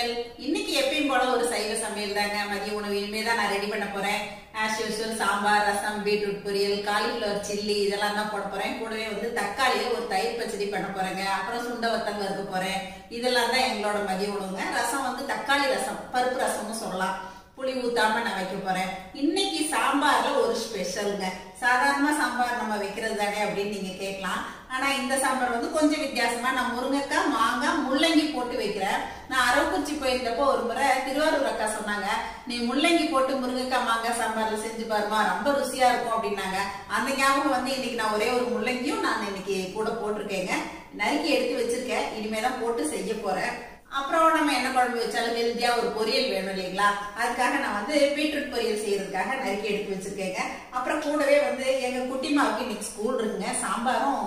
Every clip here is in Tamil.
சமையல். இன்னைக்கு எப்பயும் போல ஒரு சைவ சமையல் தாங்க. மதிய உணவு இனிமே தான் நான் ரெடி பண்ண போறேன். As usual sambar rasam beetroot பொரியல் காலிஃபிளவர் சில்லி இதெல்லாம் தான் போட போறேன். கூடவே வந்து தக்காளியில ஒரு தயிர் பச்சடி பண்ண போறேங்க. அப்புறம் சுண்ட வத்தல் வறுக்க போறேன். இதெல்லாம் தான் எங்களோட மதிய உணவுங்க. ரசம் வந்து தக்காளி ரசம் பருப்பு ரசம்னு சொல்லலாம். புளி ஊத்தாம நான் வைக்க போறேன். இன்னைக்கு சாம்பார்ல ஒரு ஸ்பெஷலுங்க சாதாரணமா சாம்பார் நம்ம வைக்கிறது தானே அப்படின்னு நீங்க கேட்கலாம். ஆனா இந்த சாம்பார் வந்து கொஞ்சம் வித்தியாசமா நான் முருங்கைக்காய் மாங்காய் முள்ளங்கி போட்டு வைக்கிறேன். நான் அரவக்குச்சி போயிருந்தப்போ ஒரு முறை திருவாரூர் அக்கா சொன்னாங்க நீ முள்ளங்கி போட்டு முருங்கைக்காய் மாங்காய் சாம்பார்ல செஞ்சு பாருமா ரொம்ப ருசியா இருக்கும் அப்படின்னாங்க. அந்த ஞாபகம் வந்து இன்னைக்கு நான் ஒரே ஒரு முள்ளங்கியும் நான் இன்னைக்கு கூட போட்டிருக்கேங்க. நறுக்கி எடுத்து வச்சிருக்கேன். இனிமேதான் போட்டு செய்ய போறேன். அப்புறம் நம்ம என்ன குழம்பு வச்சாலும் ஹெல்த்தியாக ஒரு பொரியல் வேணும் இல்லைங்களா? அதுக்காக நான் வந்து பீட்ரூட் பொரியல் செய்யறதுக்காக நறுக்கி எடுத்து வச்சிருக்கேங்க. அப்புறம் கூடவே வந்து எங்கள் குட்டிமாவுக்கு இன்னைக்கு ஸ்கூல் இருக்குங்க. சாம்பாரும்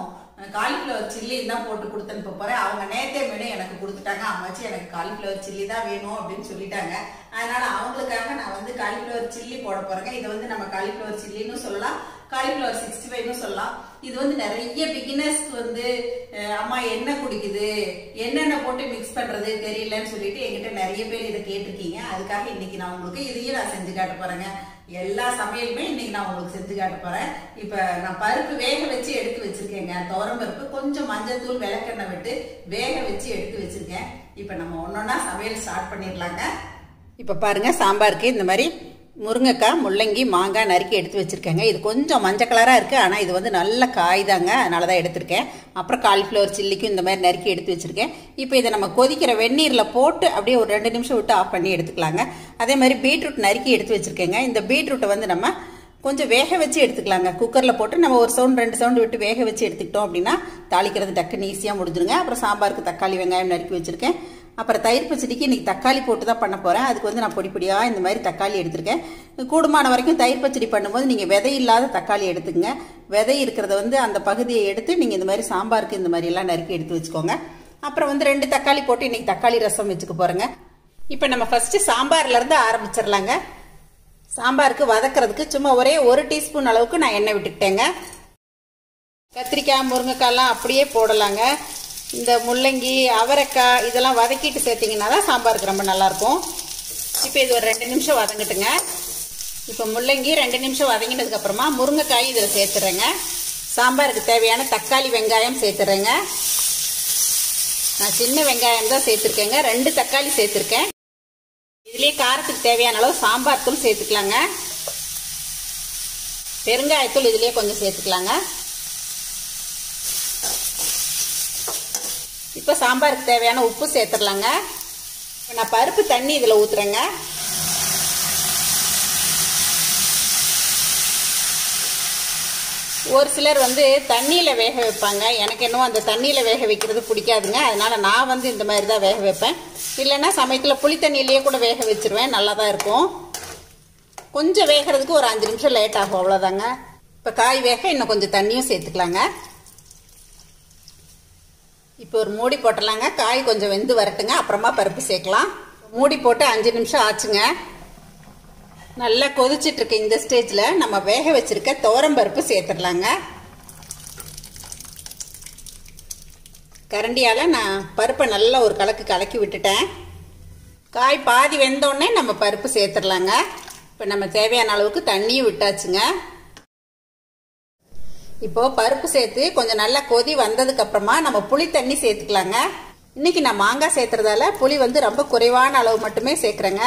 காலிஃப்ளவர் சில்லி தான் போட்டு கொடுத்து அனுப்ப போகிறேன் அவங்க நேத்தே மெனு எனக்கு கொடுத்துட்டாங்க. அம்மாச்சி எனக்கு காலிஃப்ளவர் சில்லி தான் வேணும் அப்படின்னு சொல்லிட்டாங்க. அதனால அவங்களுக்காக நான் வந்து காலிஃப்ளவர் சில்லி போட போகிறேங்க இதை வந்து நம்ம காலிஃப்ளவர் சில்லின்னு சொல்லலாம். காலிஃப்ளவர் சிக்ஸ்டி ஃபைவ்னு சொல்லலாம். இது வந்து நிறைய பிகினர்ஸ்க்கு வந்து அம்மா என்ன குடிக்குது என்னென்ன போட்டு மிக்ஸ் பண்றது தெரியலன்னு சொல்லிட்டு என்கிட்ட நிறைய பேர் இதை கேட்டிருக்கீங்க. அதுக்காக இன்னைக்கு நான் உங்களுக்கு இதையும் நான் செஞ்சு காட்ட போறேங்க. எல்லா சமையலுமே இன்னைக்கு நான் உங்களுக்கு செஞ்சு காட்ட போறேன். இப்ப நான் பருப்பு வேக வச்சு எடுத்து வச்சிருக்கேங்க. துவரம் பருப்பு கொஞ்சம் மஞ்சத்தூள் விளக்கெண்ணெய் விட்டு வேக வச்சு எடுத்து வச்சிருக்கேன். இப்ப நம்ம ஒன்னொன்னா சமையல் ஸ்டார்ட் பண்ணிடலாங்க. இப்ப பாருங்க சாம்பாருக்கு இந்த மாதிரி முருங்கைக்காய் முள்ளங்கி மாங்காய் நறுக்கி எடுத்து வச்சுருக்கேங்க. இது கொஞ்சம் மஞ்சள் கலராக இருக்குது ஆனால் இது வந்து நல்ல காய் தாங்க அதனால தான் எடுத்திருக்கேன். அப்புறம் காலிஃப்ளவர் சில்லிக்கும் இந்த மாதிரி நறுக்கி எடுத்து வச்சுருக்கேன். இப்போ இதை நம்ம கொதிக்கிற வெந்நீரில் போட்டு அப்படியே ஒரு ரெண்டு நிமிஷம் விட்டு ஆஃப் பண்ணி எடுத்துக்கலாங்க. அதே மாதிரி பீட்ரூட் நறுக்கி எடுத்து வச்சுருக்கேங்க. இந்த பீட்ரூட்டை வந்து நம்ம கொஞ்சம் வேக வச்சு எடுத்துக்கலாங்க. குக்கரில் போட்டு நம்ம ஒரு சவுண்ட் ரெண்டு சவுண்டு விட்டு வேக வச்சு எடுத்துக்கிட்டோம் அப்படின்னா தாளிக்கிறது டக்குன்னு ஈஸியாக முடிஞ்சிருங்க அப்புறம் சாம்பாருக்கு தக்காளி வெங்காயம் நறுக்கி வச்சுருக்கேன். அப்புறம் தயிர் பச்சடிக்கு இன்றைக்கி தக்காளி போட்டு தான் பண்ண போகிறேன் அதுக்கு வந்து நான் பொடி பொடியாக இந்த மாதிரி தக்காளி எடுத்திருக்கேன். கூடுமான வரைக்கும் தயிர் பச்சடி பண்ணும்போது நீங்கள் விதை இல்லாத தக்காளி எடுத்துக்கங்க. விதை இருக்கிறத வந்து அந்த பகுதியை எடுத்து நீங்கள் இந்த மாதிரி சாம்பாருக்கு இந்த மாதிரி எல்லாம் நறுக்கி எடுத்து வச்சுக்கோங்க. அப்புறம் வந்து ரெண்டு தக்காளி போட்டு இன்றைக்கி தக்காளி ரசம் வச்சுக்க போகிறேங்க இப்போ நம்ம ஃபஸ்ட்டு சாம்பார்லேருந்து ஆரம்பிச்சிடலாங்க சாம்பாருக்கு வதக்கிறதுக்கு சும்மா ஒரே ஒரு டீஸ்பூன் அளவுக்கு நான் எண்ணெய் விட்டுக்கிட்டேங்க. கத்திரிக்காய் முருங்கைக்காய்லாம் அப்படியே போடலாங்க. இந்த முள்ளங்கி அவரைக்காய் இதெல்லாம் வதக்கிட்டு சேர்த்திங்கன்னா தான் சாம்பாருக்கு ரொம்ப நல்லாயிருக்கும். இப்போ இது ஒரு ரெண்டு நிமிஷம் வதங்கட்டுங்க. இப்போ முள்ளங்கி ரெண்டு நிமிஷம் வதங்கினதுக்கப்புறமா முருங்கைக்காய் இதில் சேர்த்துறேங்க. சாம்பாருக்கு தேவையான தக்காளி வெங்காயம் சேர்த்துறேங்க. நான் சின்ன வெங்காயம் தான் சேர்த்துருக்கேங்க. ரெண்டு தக்காளி சேர்த்துருக்கேன். இதுலேயே காரத்துக்கு தேவையான அளவு சாம்பார் தூள் சேர்த்துக்கலாங்க. பெருங்காயத்தூள் இதுலேயே கொஞ்சம் சேர்த்துக்கலாங்க. இப்போ சாம்பாருக்கு தேவையான உப்பு சேர்த்துடலாங்க. இப்போ நான் பருப்பு தண்ணி இதில் ஊற்றுறேங்க ஒரு சிலர் வந்து தண்ணியில் வேக வைப்பாங்க. எனக்கு என்னவோ அந்த தண்ணியில் வேக வைக்கிறது பிடிக்காதுங்க. அதனால் நான் வந்து இந்த மாதிரி தான் வேக வைப்பேன். இல்லைன்னா சமயத்தில் புளி தண்ணியிலேயே கூட வேக வச்சிருவேன். நல்லா தான் இருக்கும். கொஞ்சம் வேகிறதுக்கு ஒரு அஞ்சு நிமிஷம் லேட் ஆகும். அவ்வளோதாங்க இப்போ காய் வேக இன்னும் கொஞ்சம் தண்ணியும் சேர்த்துக்கலாங்க. இப்போ ஒரு மூடி போட்டலாங்க காய் கொஞ்சம் வெந்து வரட்டுங்க. அப்புறமா பருப்பு சேர்க்கலாம். மூடி போட்டு அஞ்சு நிமிஷம் ஆச்சுங்க. நல்லா கொதிச்சிட்ருக்கு இந்த ஸ்டேஜில். நம்ம வேக வச்சுருக்க துவரம் பருப்பு சேர்த்துடலாங்க. கரண்டியால் நான் பருப்பை நல்லா ஒரு கலக்கு கலக்கி விட்டுட்டேன். காய் பாதி வெந்தோடனே நம்ம பருப்பு சேர்த்துடலாங்க. இப்போ நம்ம தேவையான அளவுக்கு தண்ணியும் விட்டாச்சுங்க. இப்போ பருப்பு சேர்த்து கொஞ்சம் நல்லா கொதி வந்ததுக்கு அப்புறமா நம்ம புளி தண்ணி சேர்த்துக்கலாங்க. இன்னைக்கு நான் மாங்காய் சேர்த்துறதால புளி வந்து ரொம்ப குறைவான அளவு மட்டுமே சேர்க்குறேங்க.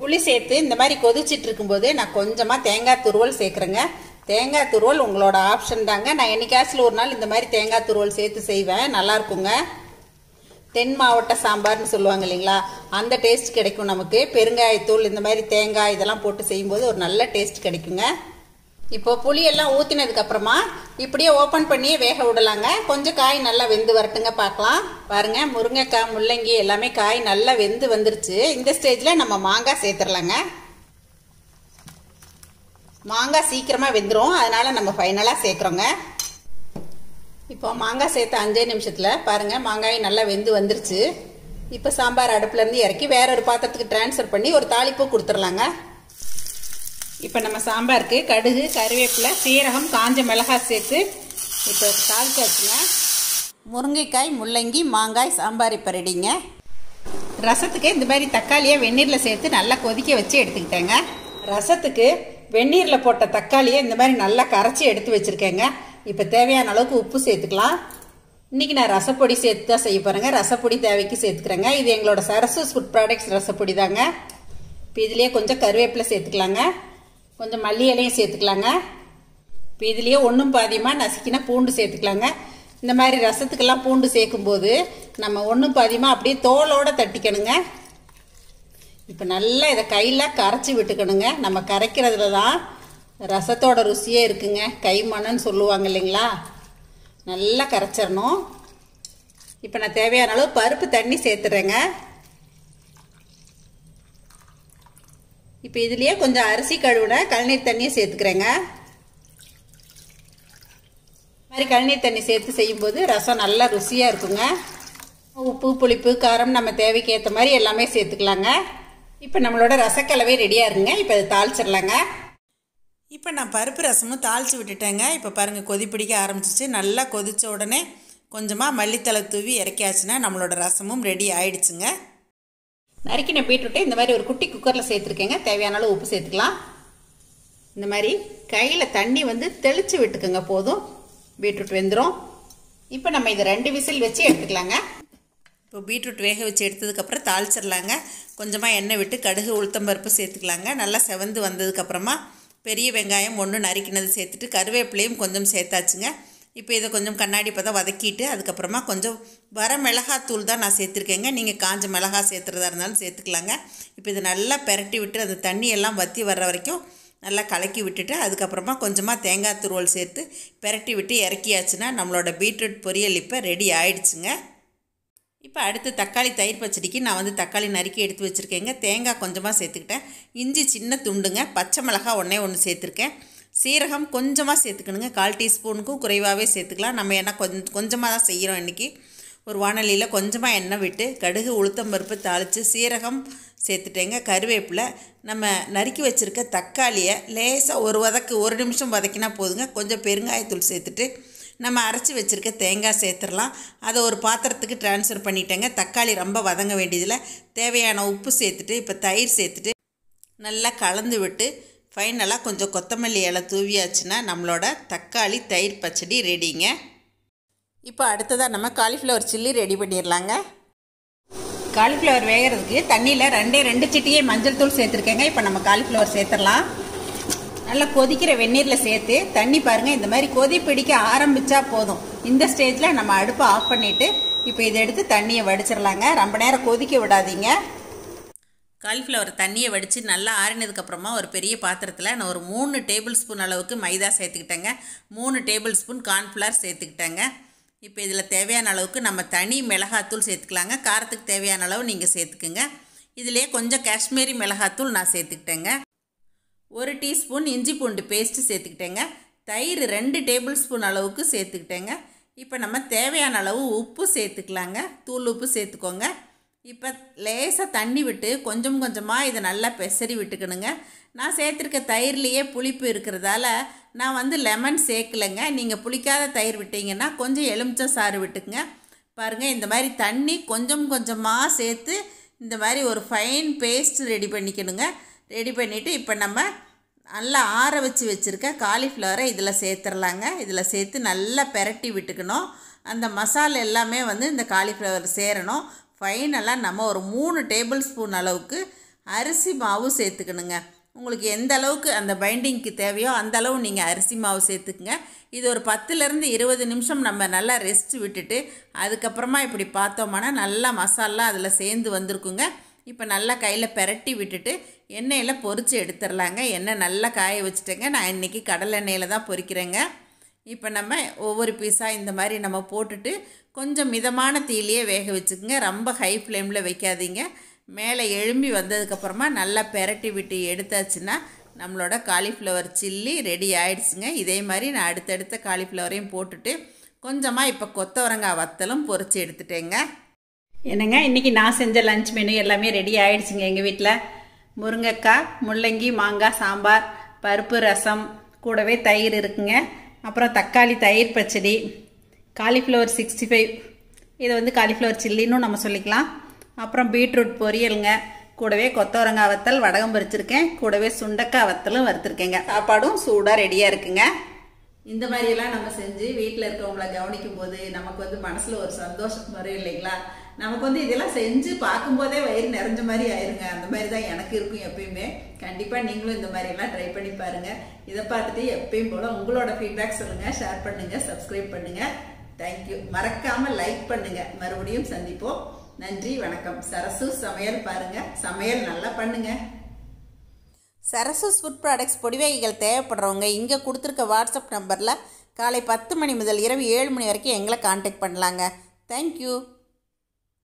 புளி சேர்த்து இந்த மாதிரி கொதிச்சிட்டு இருக்கும்போது நான் கொஞ்சமாக தேங்காய் துருவல் சேர்க்குறேங்க. தேங்காய் துருவல் உங்களோட ஆப்ஷன் தாங்க. நான் என்னைக்காசில் ஒரு நாள் இந்த மாதிரி தேங்காய் துருவல் சேர்த்து செய்வேன். நல்லா இருக்குங்க. தென் மாவட்ட சாம்பார்னு சொல்லுவாங்க இல்லைங்களா? அந்த டேஸ்ட் கிடைக்கும் நமக்கு. பெருங்காயத்தூள் இந்த மாதிரி தேங்காய் இதெல்லாம் போட்டு செய்யும்போது ஒரு நல்ல டேஸ்ட் கிடைக்குங்க. இப்போ புளியெல்லாம் ஊற்றினதுக்கப்புறமா இப்படியே ஓப்பன் பண்ணியே வேக விடலாங்க. கொஞ்சம் காய் நல்லா வெந்து வரட்டுங்க பார்க்கலாம். பாருங்க முருங்கைக்காய் முள்ளங்கி எல்லாமே காய் நல்லா வெந்து வந்துருச்சு. இந்த ஸ்டேஜில் நம்ம மாங்காய் சேர்த்துடலாங்க மாங்காய் சீக்கிரமாக வெந்துடும் அதனால நம்ம ஃபைனலாக சேர்க்குறோங்க. இப்போ மாங்காய் சேர்த்த அஞ்சே நிமிஷத்தில் பாருங்க மாங்காய் நல்லா வெந்து வந்துருச்சு. இப்போ சாம்பார் அடுப்புலேருந்து இறக்கி வேற ஒரு பாத்திரத்துக்கு டிரான்ஸ்ஃபர் பண்ணி ஒரு தாளிப்பு கொடுத்துடலாங்க இப்போ நம்ம சாம்பாருக்கு கடுகு கருவேப்பிலை சீரகம் காஞ்ச மிளகாய் சேர்த்து இப்போ தாளிச்சாச்சுங்க முருங்கைக்காய் முள்ளங்கி மாங்காய் சாம்பார் இப்போ ரெடிங்க. ரசத்துக்கு இந்த மாதிரி தக்காளியை வெந்நீரில் சேர்த்து நல்லா கொதிக்க வச்சு எடுத்துக்கிட்டேங்க. ரசத்துக்கு வெந்நீரில் போட்ட தக்காளியை இந்த மாதிரி நல்லா கரைச்சி எடுத்து வச்சுருக்கேங்க. இப்போ தேவையான அளவுக்கு உப்பு சேர்த்துக்கலாம். இன்றைக்கி நான் ரசப்பொடி சேர்த்து தான் செய்ய போகிறேங்க ரசப்பொடி தேவைக்கு சேர்த்துக்கிறேங்க. இது எங்களோட சரசஸ் ஃபுட் ப்ராடக்ட்ஸ் ரசப்பொடி தாங்க. இப்போ இதுலேயே கொஞ்சம் கருவேப்பிலை சேர்த்துக்கலாங்க. கொஞ்சம் மல்லி இலையும் சேர்த்துக்கலாங்க. இப்போ இதுலேயே ஒன்றும் பாதியமாக நசுக்கினா பூண்டு சேர்த்துக்கலாங்க. இந்த மாதிரி ரசத்துக்கெல்லாம் பூண்டு சேர்க்கும்போது நம்ம ஒன்றும் பாதியமாக அப்படியே தோலோடு தட்டிக்கணுங்க. இப்போ நல்லா இதை கையில் கரைச்சி விட்டுக்கணுங்க. நம்ம கரைக்கிறதுல தான் ரசத்தோட ருசியே இருக்குங்க. கைமணன்னு சொல்லுவாங்க இல்லைங்களா? நல்லா கரைச்சிடணும். இப்போ நான் தேவையான அளவு பருப்பு தண்ணி சேர்த்துறேங்க. இப்போ இதுலேயே கொஞ்சம் அரிசி கழுவுன கழுநீர் தண்ணியை சேர்த்துக்கிறேங்க. மாதிரி கழுநீர் தண்ணி சேர்த்து செய்யும்போது ரசம் நல்லா ருசியாக இருக்குங்க. உப்பு புளிப்பு காரம் நம்ம தேவைக்கு ஏற்ற மாதிரி எல்லாமே சேர்த்துக்கலாங்க. இப்போ நம்மளோட ரசக்கலவை ரெடியாக இருங்க இப்போ அதை தாளிச்சிடலாங்க. இப்போ நான் பருப்பு ரசமும் தாளித்து விட்டுட்டேங்க. இப்போ பாருங்கள் கொதி பிடிக்க ஆரம்பிச்சிச்சு நல்லா கொதித்த உடனே கொஞ்சமாக மல்லித்தலை தூவி இறக்கியாச்சுன்னா நம்மளோட ரசமும் ரெடி ஆயிடுச்சுங்க. நறுக்கின பீட்ரூட்டை இந்த மாதிரி ஒரு குட்டி குக்கரில் சேர்த்துருக்கேங்க. தேவையான அளவு உப்பு சேர்த்துக்கலாம். இந்த மாதிரி கையில் தண்ணி வந்து தெளித்து விட்டுக்குங்க போதும். பீட்ரூட் வெந்துடும் இப்போ நம்ம இதை ரெண்டு விசில் வச்சு எடுத்துக்கலாங்க. இப்போ பீட்ரூட் வேக வச்சு எடுத்ததுக்கப்புறம் தாளிச்சிடலாங்க. கொஞ்சமாக எண்ணெய் விட்டு கடுகு உளுத்தம்பருப்பு சேர்த்துக்கலாங்க. நல்லா செவந்து வந்ததுக்கப்புறமா பெரிய வெங்காயம் ஒன்று நறுக்கினது சேர்த்துட்டு கருவேப்பிலையும் கொஞ்சம் சேர்த்தாச்சுங்க. இப்போ இதை கொஞ்சம் கண்ணாடி பதம் வதக்கிட்டு அதுக்கப்புறமா கொஞ்சம் வர மிளகாத்தூள் தான் நான் சேர்த்துருக்கேங்க. நீங்கள் காஞ்ச மிளகா சேர்த்துறதா இருந்தாலும் சேர்த்துக்கலாங்க. இப்போ இதை நல்லா பெரட்டி விட்டு அந்த தண்ணியெல்லாம் வற்றி வர்ற வரைக்கும் நல்லா கலக்கி விட்டுட்டு அதுக்கப்புறமா கொஞ்சமாக தேங்காய் துருவல் சேர்த்து பெரட்டி விட்டு இறக்கியாச்சுன்னா நம்மளோட பீட்ரூட் பொரியல் இப்போ ரெடி ஆயிடுச்சுங்க. இப்போ அடுத்து தக்காளி தயிர் பச்சடிக்கு நான் வந்து தக்காளி நறுக்கி எடுத்து வச்சுருக்கேங்க. தேங்காய் கொஞ்சமாக சேர்த்துக்கிட்டேன். இஞ்சி சின்ன துண்டுங்க. பச்சை மிளகா ஒன்றே ஒன்று சேர்த்துருக்கேன். சீரகம் கொஞ்சமாக சேர்த்துக்கணுங்க. கால் டீஸ்பூனுக்கும் குறைவாகவே சேர்த்துக்கலாம். நம்ம என்ன கொஞ்சம் கொஞ்சமாக தான் செய்கிறோம் இன்றைக்கி ஒரு வானலியில் கொஞ்சமாக எண்ணெய் விட்டு கடுகு உளுத்தம் பருப்பு தாளித்து சீரகம் சேர்த்துட்டேங்க. கருவேப்பிலை நம்ம நறுக்கி வச்சுருக்க தக்காளியை லேசாக ஒரு வதக்கு ஒரு நிமிஷம் வதக்கினா போதுங்க. கொஞ்சம் பெருங்காயத்தூள் சேர்த்துட்டு நம்ம அரைச்சி வச்சுருக்க தேங்காய் சேர்த்துடலாம். அதை ஒரு பாத்திரத்துக்கு ட்ரான்ஸ்ஃபர் பண்ணிட்டேங்க. தக்காளி ரொம்ப வதங்க வேண்டியதில் தேவையான உப்பு சேர்த்துட்டு இப்போ தயிர் சேர்த்துட்டு நல்லா கலந்து விட்டு ஃபைனலாக கொஞ்சம் கொத்தமல்லி இலை தூவியாச்சுன்னா நம்மளோட தக்காளி தயிர் பச்சடி ரெடிங்க இப்போ அடுத்ததாக நம்ம காலிஃப்ளவர் சில்லி ரெடி பண்ணிடலாங்க காலிஃப்ளவர் வேகிறதுக்கு தண்ணியில் ரெண்டே ரெண்டு சிட்டியே மஞ்சள் தூள் சேர்த்துருக்கேங்க. இப்போ நம்ம காலிஃப்ளவர் சேர்த்துடலாம் நல்லா கொதிக்கிற வெந்நீரில் சேர்த்து தண்ணி பாருங்கள் இந்த மாதிரி கொதி பிடிக்க ஆரம்பித்தா போதும். இந்த ஸ்டேஜில் நம்ம அடுப்பை ஆஃப் பண்ணிவிட்டு இப்போ இதை எடுத்து தண்ணியை வடிச்சிடலாங்க ரொம்ப நேரம் கொதிக்க விடாதீங்க. காலிஃப்ளவர் தண்ணியை வடித்து நல்லா ஆறினதுக்கப்புறமா ஒரு பெரிய பாத்திரத்தில் நான் ஒரு மூணு டேபிள் ஸ்பூன் அளவுக்கு மைதா சேர்த்துக்கிட்டேங்க. மூணு டேபிள் ஸ்பூன் கார்ன்ஃப்ளவர் சேர்த்துக்கிட்டேங்க. இப்போ இதில் தேவையான அளவுக்கு நம்ம தனி மிளகாத்தூள் சேர்த்துக்கலாங்க. காரத்துக்கு தேவையான அளவு நீங்கள் சேர்த்துக்குங்க. இதிலே கொஞ்சம் காஷ்மீரி மிளகாத்தூள் நான் சேர்த்துக்கிட்டேங்க. ஒரு டீஸ்பூன் இஞ்சி பூண்டு பேஸ்ட்டு சேர்த்துக்கிட்டேங்க. தயிர் ரெண்டு டேபிள் ஸ்பூன் அளவுக்கு சேர்த்துக்கிட்டேங்க. இப்போ நம்ம தேவையான அளவு உப்பு சேர்த்துக்கலாங்க. தூள் உப்பு சேர்த்துக்கோங்க. இப்போ லேசாக தண்ணி விட்டு கொஞ்சம் கொஞ்சமாக இதை நல்லா பெசரி விட்டுக்கணுங்க. நான் சேர்த்துருக்க தயிர்லேயே புளிப்பு இருக்கிறதால நான் வந்து லெமன் சேர்க்கலைங்க. நீங்கள் புளிக்காத தயிர் விட்டீங்கன்னா கொஞ்சம் எலுமிச்சம் சாறு விட்டுக்குங்க. பாருங்கள் இந்த மாதிரி தண்ணி கொஞ்சம் கொஞ்சமாக சேர்த்து இந்த மாதிரி ஒரு ஃபைன் பேஸ்ட் ரெடி பண்ணிக்கணுங்க. ரெடி பண்ணிவிட்டு இப்போ நம்ம நல்லா ஆற வச்சு வச்சுருக்க காலிஃப்ளவரை இதில் சேர்த்துடலாங்க இதில் சேர்த்து நல்லா பெரட்டி விட்டுக்கணும். அந்த மசாலா எல்லாமே வந்து இந்த காலிஃப்ளவர் சேரணும். ஃபைனலாக நம்ம ஒரு மூணு டேபிள் ஸ்பூன் அளவுக்கு அரிசி மாவு சேர்த்துக்கணுங்க. உங்களுக்கு எந்த அளவுக்கு அந்த பைண்டிங்க்கு தேவையோ அந்த அளவு நீங்கள் அரிசி மாவு சேர்த்துக்குங்க. இது ஒரு பத்துலேருந்து இருபது நிமிஷம் நம்ம நல்லா ரெஸ்ட் விட்டுட்டு அதுக்கப்புறமா இப்படி பார்த்தோம்னா நல்லா மசாலா அதில் சேர்ந்து வந்திருக்குங்க. இப்போ நல்லா கையில் பெரட்டி விட்டுட்டு எண்ணெயில் பொறிச்சு எடுத்துடலாங்க எண்ணெய் நல்லா காய வச்சுட்டேங்க. நான் இன்றைக்கி கடலெண்ணெயில் தான் பொறிக்கிறேங்க இப்போ நம்ம ஒவ்வொரு பீஸாக இந்த மாதிரி நம்ம போட்டுட்டு கொஞ்சம் மிதமான தீலையே வேக வச்சுக்கோங்க. ரொம்ப ஹை ஃப்ளேமில் வைக்காதீங்க. மேலே எழும்பி வந்ததுக்கப்புறமா நல்லா பெரட்டி விட்டு எடுத்தாச்சுன்னா நம்மளோட காலிஃப்ளவர் சில்லி ரெடி ஆயிடுச்சுங்க. இதே மாதிரி நான் அடுத்தடுத்த காலிஃப்ளவரையும் போட்டுட்டு கொஞ்சமாக இப்போ கொத்தவரங்காய் வத்தலும் பொரித்து எடுத்துட்டேங்க. என்னங்க இன்றைக்கி நான் செஞ்ச லஞ்ச் மெனு எல்லாமே ரெடி ஆயிடுச்சுங்க எங்கள் வீட்டில் முருங்கைக்காய் முள்ளங்கி மாங்காய் சாம்பார் பருப்பு ரசம் கூடவே தயிர் இருக்குங்க. அப்புறம் தக்காளி தயிர் பச்சடி காலிஃப்ளவர் சிக்ஸ்டி ஃபைவ் இதை வந்து காலிஃப்ளவர் சில்லின்னு நம்ம சொல்லிக்கலாம். அப்புறம் பீட்ரூட் பொரியலுங்க. கூடவே கொத்தவரங்காய் வத்தல் வடகம் பறிச்சிருக்கேன். கூடவே சுண்டக்காய் வத்தலும் வறுத்துருக்கேங்க. சாப்பாடும் சூடாக ரெடியாக இருக்குங்க. இந்த மாதிரியெல்லாம் நம்ம செஞ்சு வீட்டில் இருக்கவங்கள கவனிக்கும் போது நமக்கு வந்து மனசில் ஒரு சந்தோஷம் வரும் இல்லைங்களா? நமக்கு வந்து இதெல்லாம் செஞ்சு பார்க்கும்போதே வயிறு நிறைஞ்ச மாதிரி ஆயிருங்க. அந்த மாதிரி தான் எனக்கு இருக்கும் எப்பயுமே. கண்டிப்பாக நீங்களும் இந்த மாதிரிலாம் ட்ரை பண்ணி பாருங்கள் இதை பார்த்துட்டு எப்பயும் போல் உங்களோட ஃபீட்பேக் சொல்லுங்கள் ஷேர் பண்ணுங்கள் சப்ஸ்கிரைப் பண்ணுங்கள் தேங்க்யூ மறக்காமல் லைக் பண்ணுங்கள் மறுபடியும் சந்திப்போம். நன்றி வணக்கம். சரசு சமையல் பாருங்கள் சமையல் நல்லா பண்ணுங்கள் சரசஸ் ஃபுட் ப்ராடக்ட்ஸ் பொடிவகைகள் தேவைப்படுறவங்க இங்கே கொடுத்துருக்க வாட்ஸ்அப் நம்பரில் காலை பத்து மணி முதல் இரவு ஏழு மணி வரைக்கும் எங்களை காண்டாக்ட் பண்ணலாங்க. தேங்க்யூ